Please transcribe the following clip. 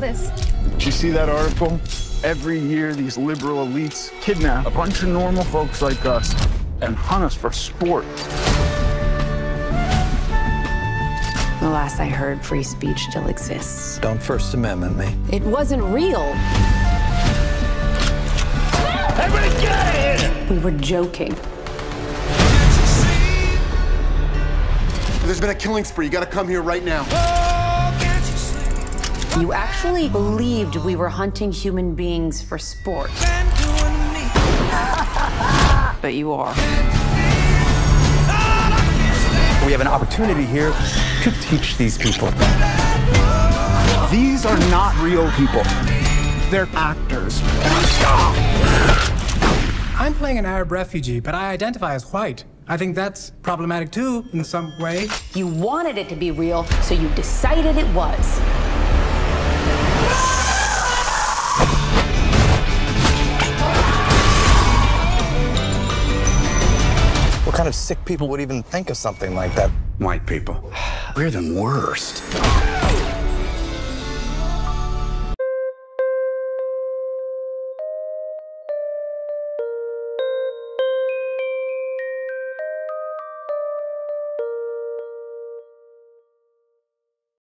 this. Did you see that article? Every year, these liberal elites kidnap a bunch of normal folks like us and hunt us for sport. The last I heard, free speech still exists. Don't First Amendment me. It wasn't real. Everybody get out of here! We were joking. There's been a killing spree. You gotta come here right now. You actually believed we were hunting human beings for sport. but you are. We have an opportunity here to teach these people. These are not real people. They're actors. I'm playing an Arab refugee, but I identify as white. I think that's problematic too, in some way. You wanted it to be real, so you decided it was. Of sick people would even think of something like that? White people. We're the worst.